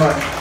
Much.